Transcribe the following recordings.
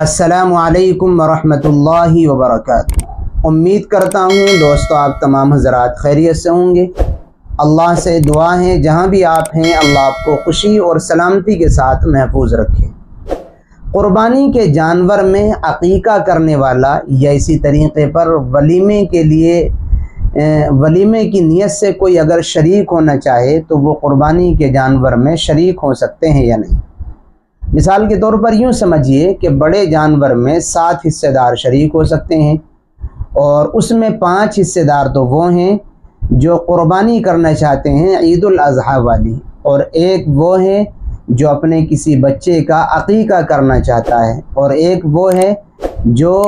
असलकम वरहमतुल्लाहि वबरकatuh उम्मीद करता हूँ दोस्तों आप तमाम हजरात खैरियत से होंगे। अल्लाह से दुआ है, जहाँ भी आप हैं, अल्लाह आपको खुशी और सलामती के साथ महफूज रखे। क़ुरबानी के जानवर में अकीका करने वाला या इसी तरीक़े पर वलीमे के लिए वलीमे की नीयत से कोई अगर शरीक होना चाहे तो वो क़ुरबानी के जानवर में शरीक हो सकते हैं या नहीं। मिसाल के तौर पर यूँ समझिए कि बड़े जानवर में सात हिस्सेदार शरीक हो सकते हैं और उसमें पाँच हिस्सेदार तो वो हैं जो क़ुरबानी करना चाहते हैं ईद अज़हा वाली और एक वो है जो अपने किसी बच्चे का अकीका करना चाहता है और एक वो है जो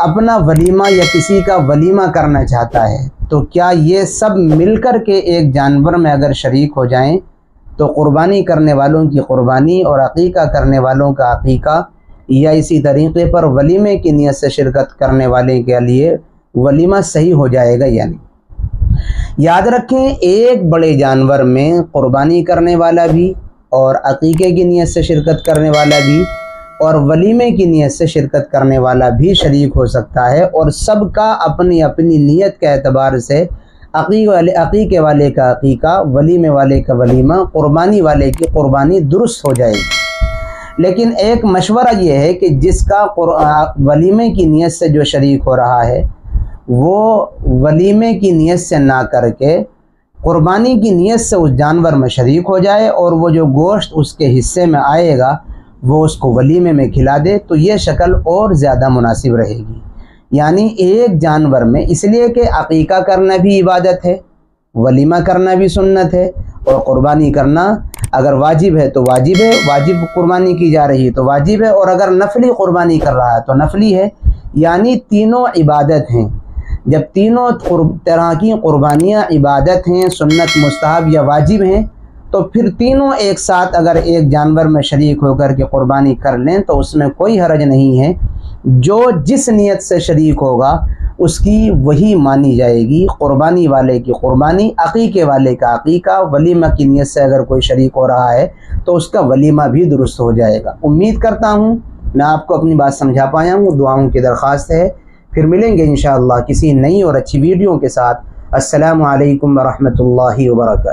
अपना वलीमा या किसी का वलीमा करना चाहता है। तो क्या ये सब मिलकर के एक जानवर में अगर शरीक हो जाएँ तो क़ुरबानी करने वालों की क़ुरबानी और अकीका करने वालों का अकीका, या इसी तरीक़े पर वलीमे की नीयत से शिरकत करने वाले के लिए वलीमा सही हो जाएगा यानी याद रखें, एक बड़े जानवर में क़ुरबानी करने वाला भी और अकीके की नीयत से शिरकत करने वाला भी और वलीमे की नीयत से शिरकत करने वाला भी शरीक हो सकता है और सबका अपनी अपनी नीयत के अतबार से अकी वाले अकीके वाले का अकीका वलीमे वाले का वलीमा, क़ुरबानी वाले की क़ुरबानी दुरुस्त हो जाएगी। लेकिन एक मशवरा ये है कि जिसका वलीमे की नीयत से जो शरीक हो रहा है, वो वलीमे की नीयत से ना करके, क़ुरबानी की नीयत से उस जानवर में शरीक हो जाए और वो जो गोश्त उसके हिस्से में आएगा, वो उसको वलीमे में खिला दे तो ये शक्ल और ज़्यादा मुनासिब रहेगी। यानी एक जानवर में, इसलिए कि अकीका करना भी इबादत है, वलीमा करना भी सुन्नत है, और क़ुरबानी करना अगर वाजिब है तो वाजिब है, वाजिब कुर्बानी की जा रही है तो वाजिब है, और अगर नफली कुर्बानी कर रहा है तो नफली है। यानी तीनों इबादत हैं। जब तीनों तरह की कुर्बानियाँ इबादत हैं, सुन्नत, मुस्ताहब या वाजिब हैं तो फिर तीनों एक साथ अगर एक जानवर में शरीक होकर के क़ुरबानी कर लें तो उसमें कोई हरज नहीं है। जो जिस नीयत से शरीक होगा, उसकी वही मानी जाएगी। क़ुरबानी वाले की क़ुरबानी, अकीके वाले का अकीका। वलीमा की नीयत से अगर कोई शरीक हो रहा है तो उसका वलीमा भी दुरुस्त हो जाएगा। उम्मीद करता हूँ, मैं आपको अपनी बात समझा पाया हूँ। दुआओं की दरख्वास्त है। फिर मिलेंगे इन किसी नई और अच्छी वीडियो के साथ। असलकम वरहमल वर्क